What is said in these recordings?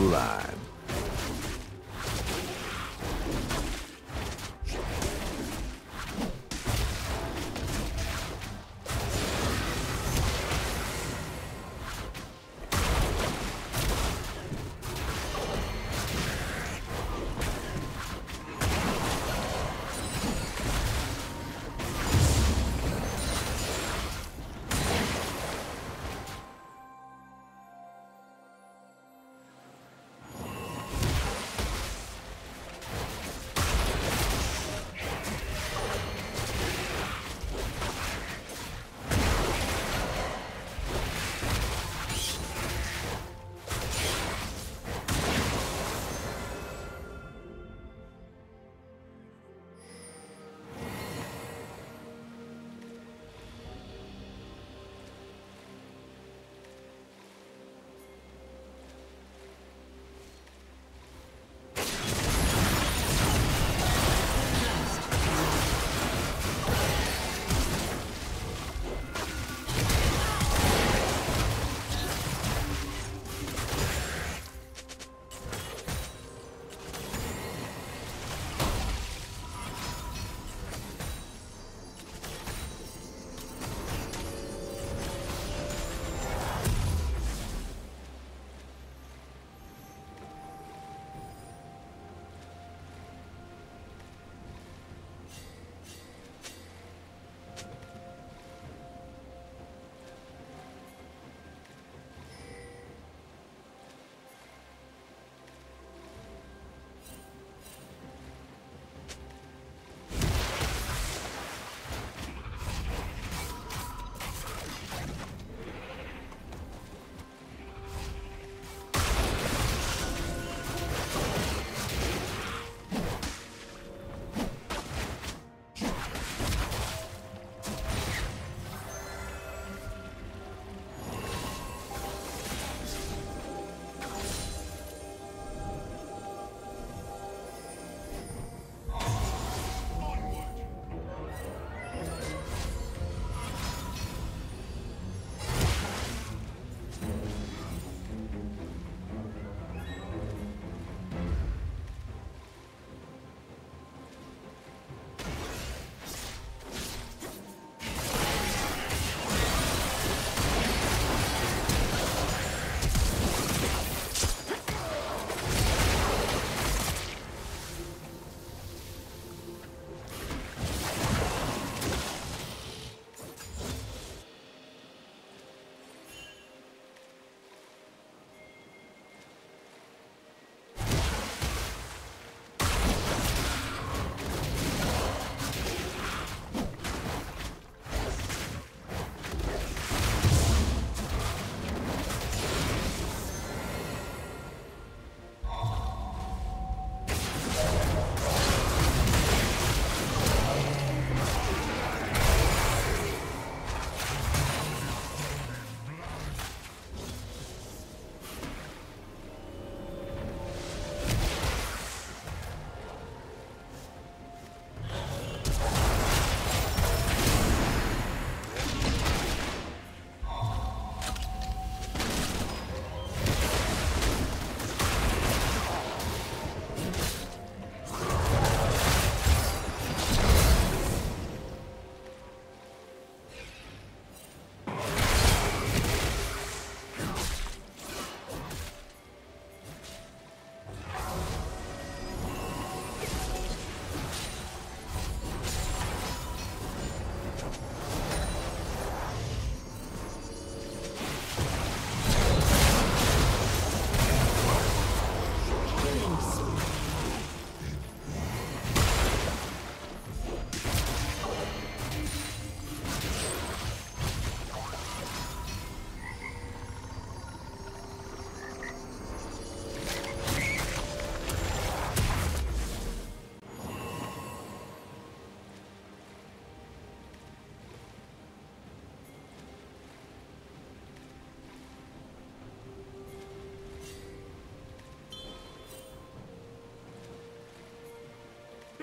line.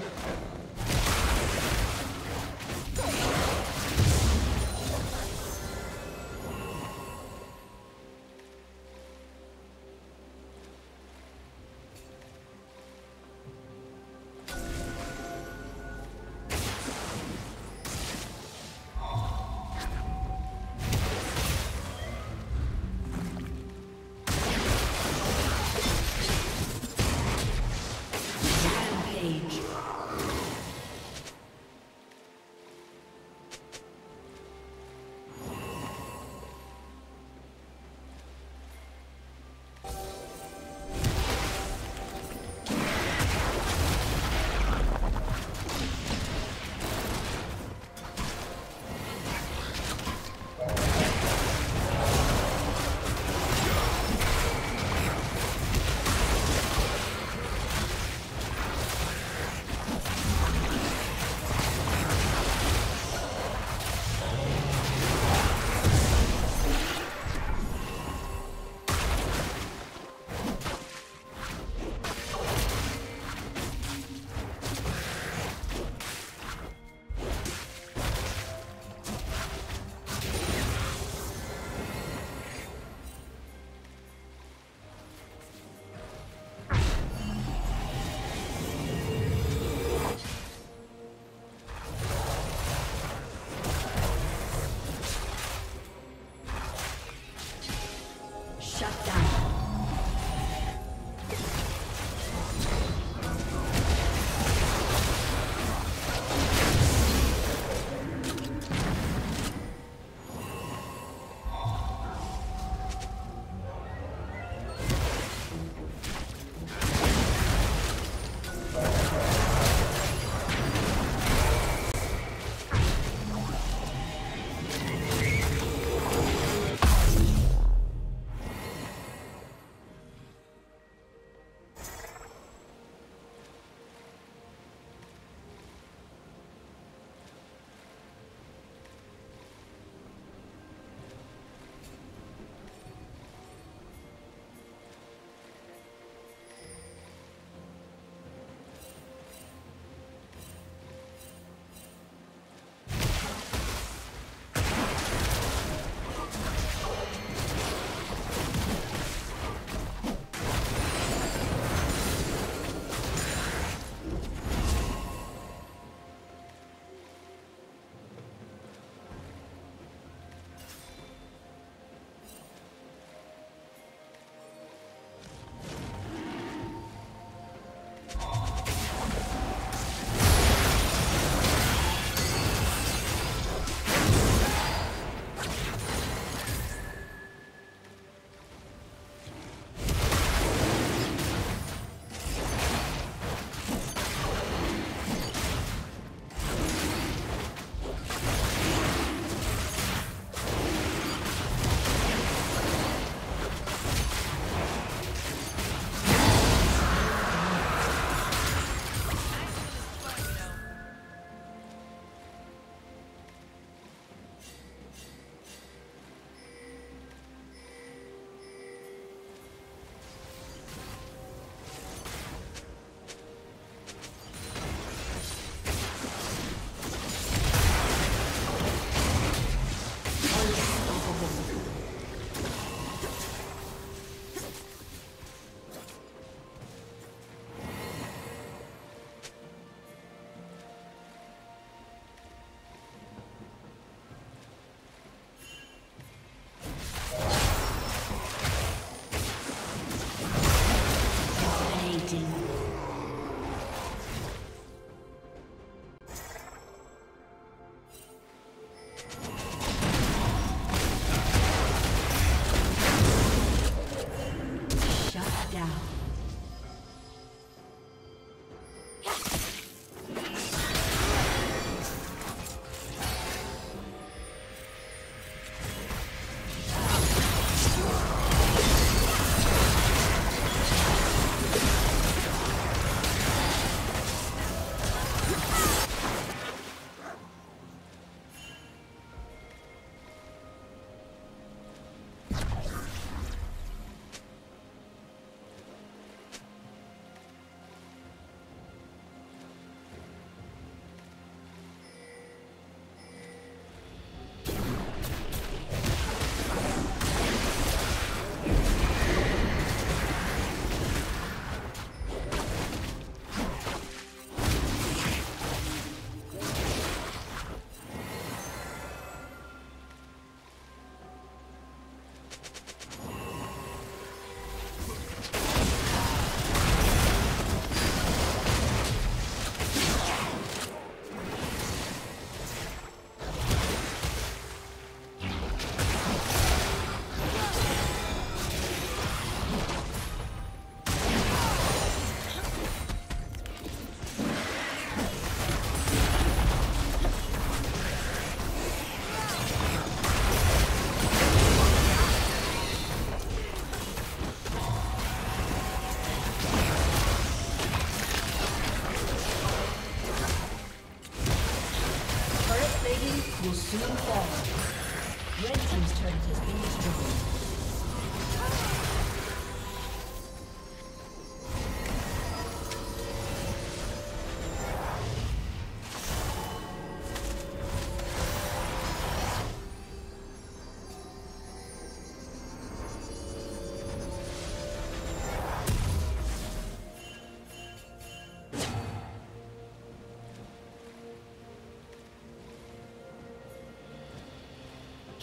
Rampage.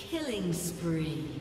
Killing spree.